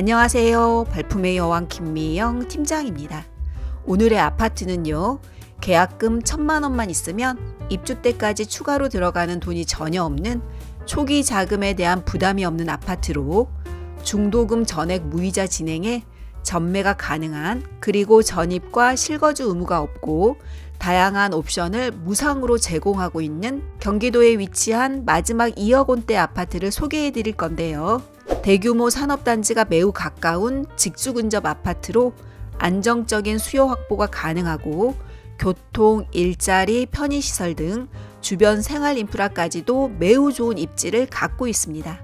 안녕하세요. 발품의 여왕 김미영 팀장입니다. 오늘의 아파트는요. 계약금 천만 원만 있으면 입주 때까지 추가로 들어가는 돈이 전혀 없는 초기 자금에 대한 부담이 없는 아파트로 중도금 전액 무이자 진행에 전매가 가능한 그리고 전입과 실거주 의무가 없고 다양한 옵션을 무상으로 제공하고 있는 경기도에 위치한 마지막 2억 원대 아파트를 소개해 드릴 건데요. 대규모 산업단지가 매우 가까운 직주 근접 아파트로 안정적인 수요 확보가 가능하고 교통, 일자리, 편의시설 등 주변 생활 인프라까지도 매우 좋은 입지를 갖고 있습니다.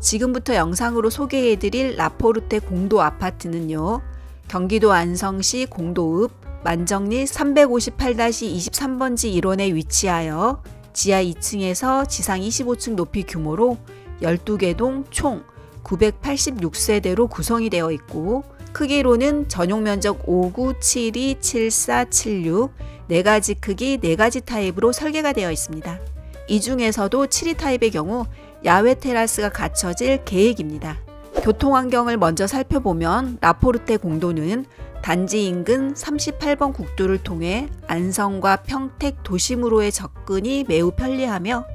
지금부터 영상으로 소개해드릴 라포르테 공도 아파트는요. 경기도 안성시 공도읍 만정리 358-23번지 1원에 위치하여 지하 2층에서 지상 25층 높이 규모로 12개 동 총 986세대로 구성이 되어 있고 크기로는 전용 면적 59, 72, 74, 76 4가지 크기 4가지 타입으로 설계가 되어 있습니다. 이 중에서도 72 타입의 경우 야외 테라스가 갖춰질 계획입니다. 교통 환경을 먼저 살펴보면 라포르테 공도는 단지 인근 38번 국도를 통해 안성과 평택 도심으로의 접근이 매우 편리하며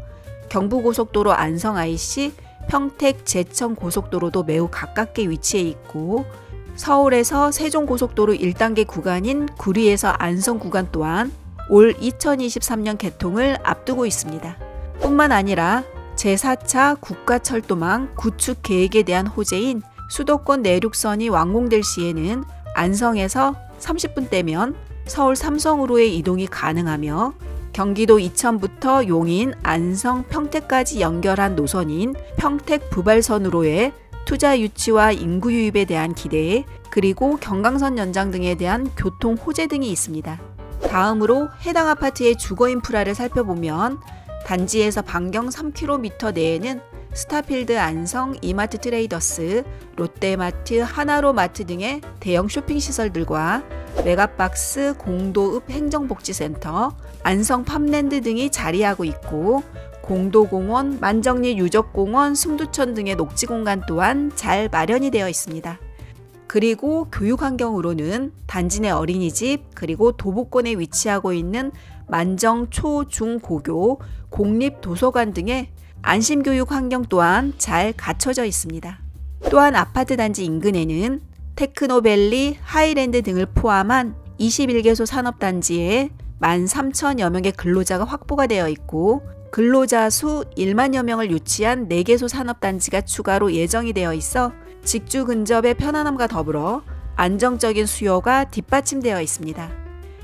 경부고속도로 안성 IC, 평택 제천 고속도로도 매우 가깝게 위치해 있고 서울에서 세종고속도로 1단계 구간인 구리에서 안성 구간 또한 올 2023년 개통을 앞두고 있습니다. 뿐만 아니라 제4차 국가철도망 구축 계획에 대한 호재인 수도권 내륙선이 완공될 시에는 안성에서 30분 대면 서울 삼성으로의 이동이 가능하며 경기도 이천부터 용인, 안성, 평택까지 연결한 노선인 평택 부발선으로의 투자 유치와 인구 유입에 대한 기대, 그리고 경강선 연장 등에 대한 교통 호재 등이 있습니다. 다음으로 해당 아파트의 주거 인프라를 살펴보면 단지에서 반경 3km 내에는 스타필드 안성, 이마트 트레이더스, 롯데마트, 하나로마트 등의 대형 쇼핑 시설들과 메가박스, 공도읍 행정복지센터, 안성 팜랜드 등이 자리하고 있고 공도공원, 만정리 유적공원, 승두천 등의 녹지공간 또한 잘 마련이 되어 있습니다. 그리고 교육 환경으로는 단지 내 어린이집 그리고 도보권에 위치하고 있는 만정 초, 중, 고교, 공립 도서관 등의 안심교육 환경 또한 잘 갖춰져 있습니다. 또한 아파트 단지 인근에는 테크노밸리, 하이랜드 등을 포함한 21개소 산업단지에 13,000여 명의 근로자가 확보가 되어 있고 근로자 수 1만여 명을 유치한 4개소 산업단지가 추가로 예정이 되어 있어 직주 근접의 편안함과 더불어 안정적인 수요가 뒷받침되어 있습니다.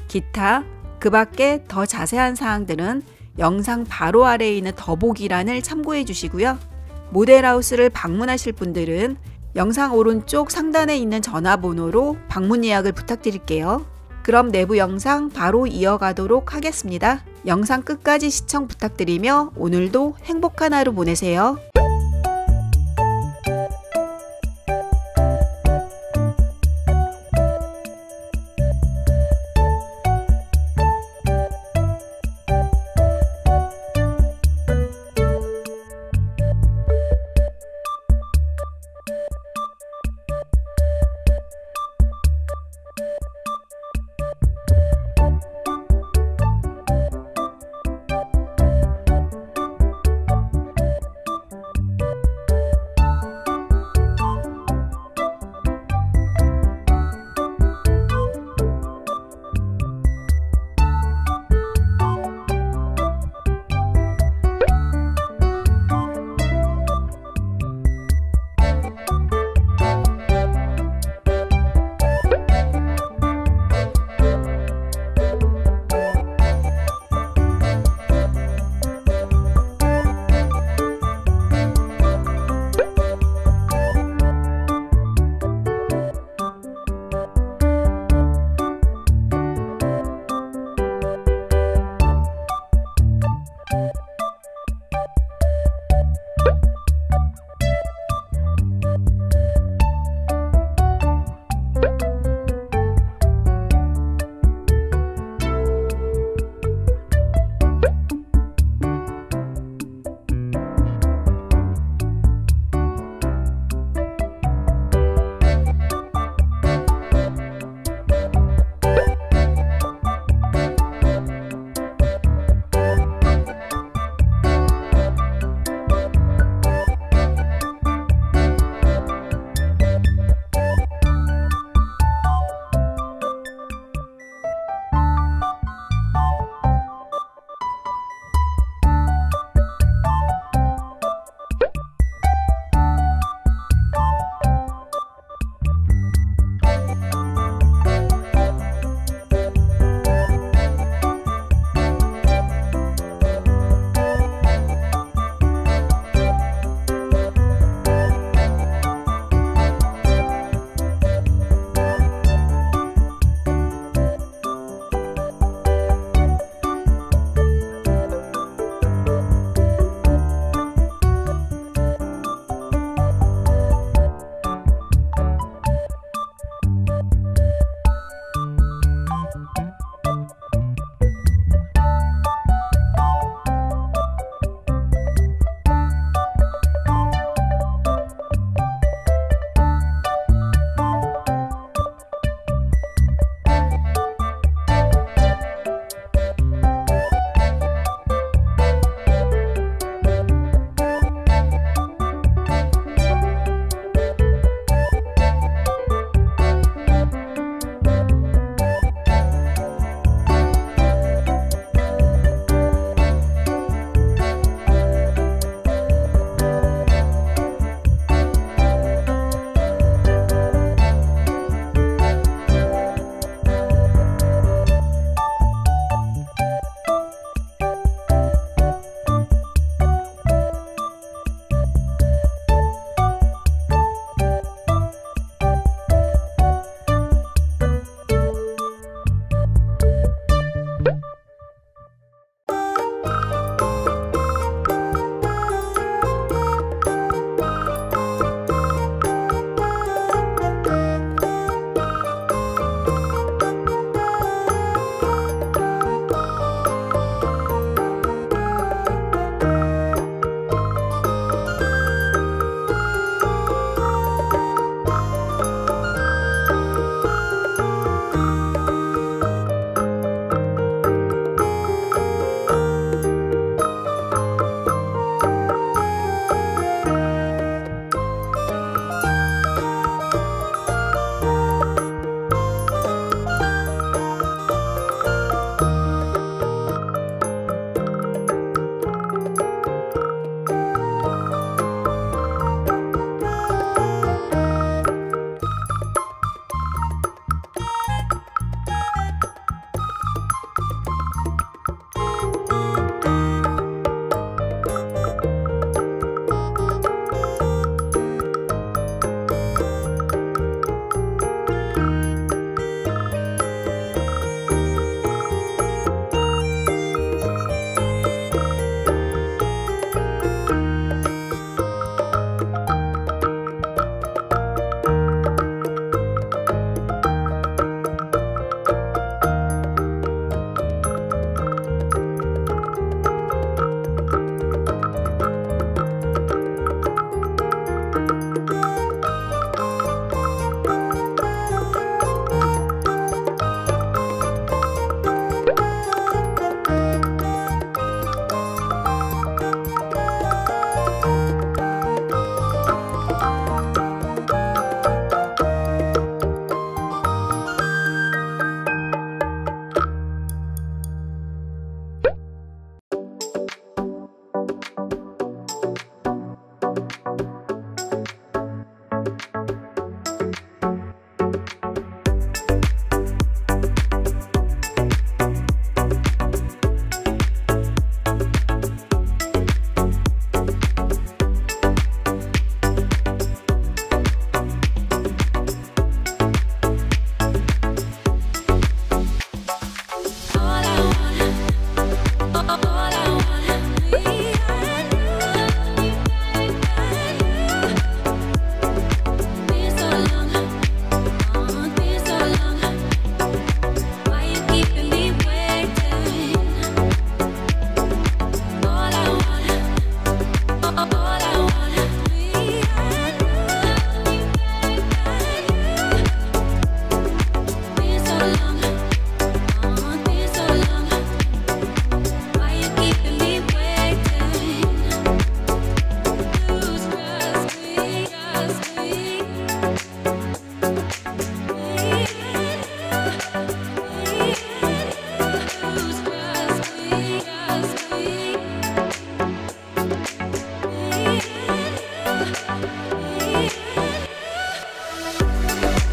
기타, 그 밖에 더 자세한 사항들은 영상 바로 아래에 있는 더보기란을 참고해 주시고요. 모델하우스를 방문하실 분들은 영상 오른쪽 상단에 있는 전화번호로 방문 예약을 부탁드릴게요. 그럼 내부 영상 바로 이어가도록 하겠습니다. 영상 끝까지 시청 부탁드리며 오늘도 행복한 하루 보내세요.